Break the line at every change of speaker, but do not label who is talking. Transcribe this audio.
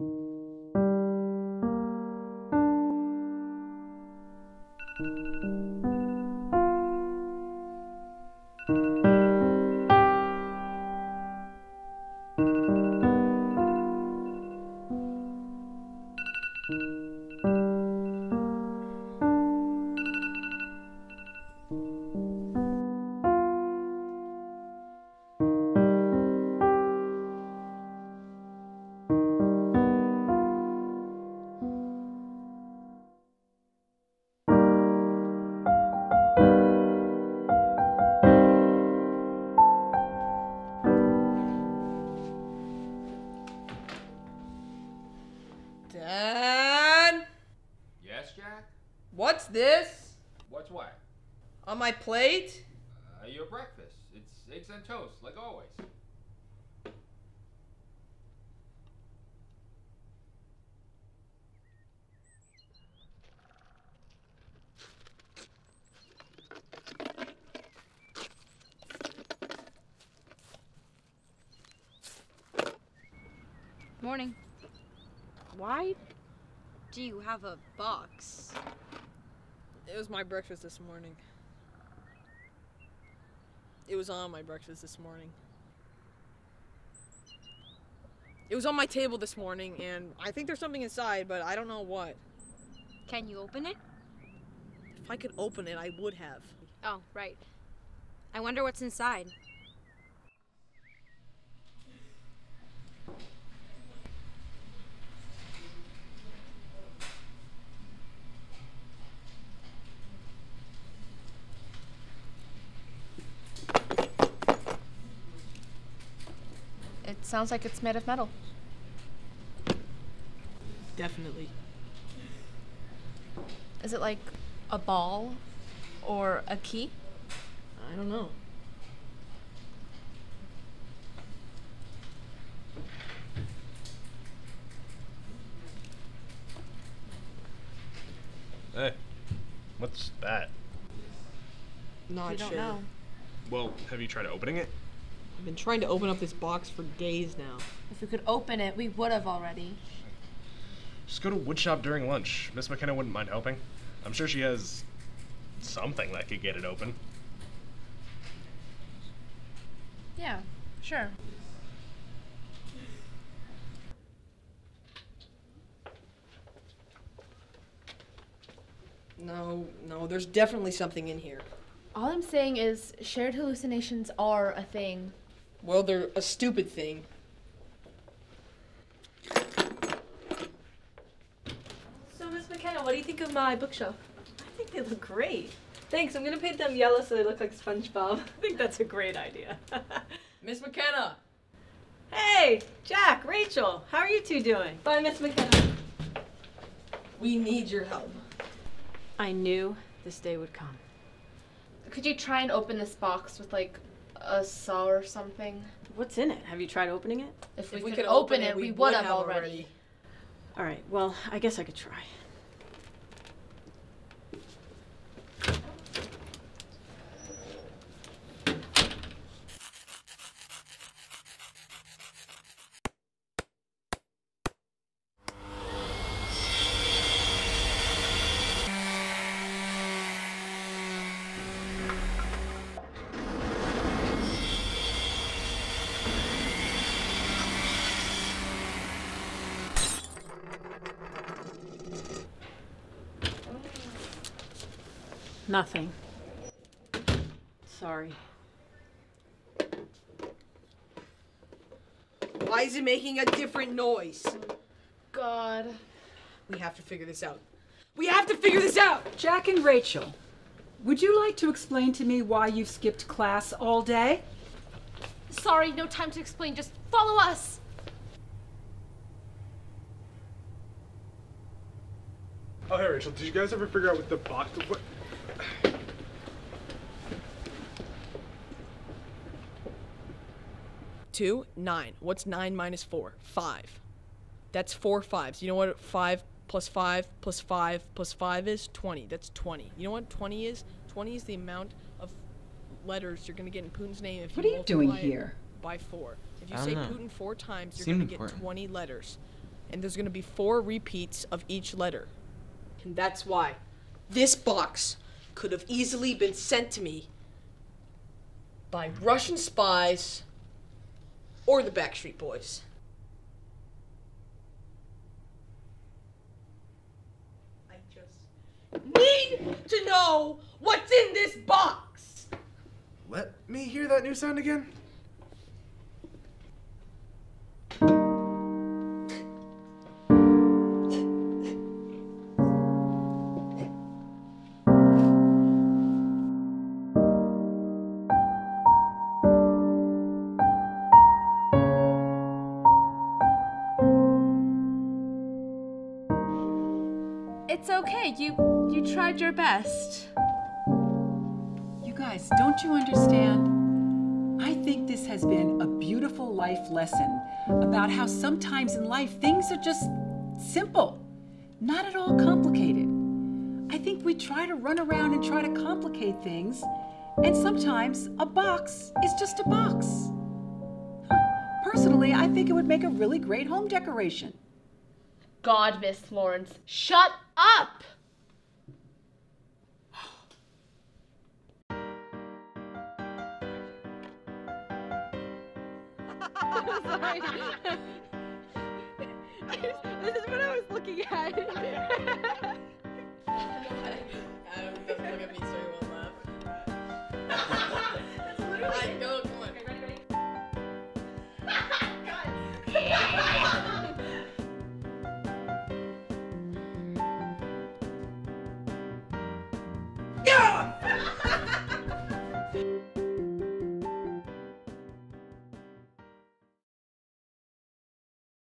Dad? What's
what?
On my plate?
Uh, your breakfast. It's eggs and toast, like always.
Morning. Why do you have a box?
It was my breakfast this morning. It was on my breakfast this morning. It was on my table this morning, and I think there's something inside, but I don't know what.
Can you open it?
If I could open it, I would have.
Oh, right. I wonder what's inside.
It sounds like it's made of metal.
Definitely.
Is it like a ball or a key?
I don't know.
Hey, what's that?
Not
we don't
sure.
know.
Well, have you tried opening it?
I've been trying to open up this box for days now.
If we could open it, we would have already.
Just go to woodshop during lunch. Miss McKenna wouldn't mind helping. I'm sure she has something that could get it open.
Yeah, sure.
No, no, there's definitely something in here.
All I'm saying is shared hallucinations are a thing.
Well, they're a stupid thing.
So, Miss McKenna, what do you think of my bookshelf? I think they look great. Thanks. I'm gonna paint them yellow so they look like SpongeBob. I think that's a great idea.
Miss McKenna!
hey, Jack, Rachel, how are you two doing? Bye, Miss McKenna.
We need your help.
I knew this day would come.
Could you try and open this box with like a saw or something?
What's in it? Have you tried opening it?
If,
If
we, could, open, it, we would have
already.
already.
All right. Well, I guess I could try. Nothing. Sorry.
Why is it making a different noise?
God.
We have to figure this out. We have to figure this out!
Jack and Rachel, would you like to explain to me why you've skipped class all day?
Sorry, no time to explain. Just follow us.
Oh, hey, Rachel, did you guys ever figure out what the box. What?
Two, nine. What's nine minus four? Five. That's four fives. You know what five plus five plus five plus five is? Twenty. That's twenty. You know what twenty is? Twenty is the amount of letters you're gonna get in Putin's name if
What
you
are you doing
multiply
here?
by four. If you say
know.
Putin four times, you're
Seemed
gonna get twenty letters. and there's going to be four repeats of each letter. And that's why this box could have easily been sent to me by Russian spies or the Backstreet Boys. I just need to know what's in this box.
Let me hear that new sound again.
It's okay. You you tried your best.
You guys, don't you understand? I think this has been a beautiful life lesson about how sometimes in life things are just simple, not at all complicated. I think we try to run around and try to complicate things, and sometimes a box is just a box. Personally, I think it would make a really great home decoration.
God, Miss Florence, shut up!
Sorry. this is what I was looking at.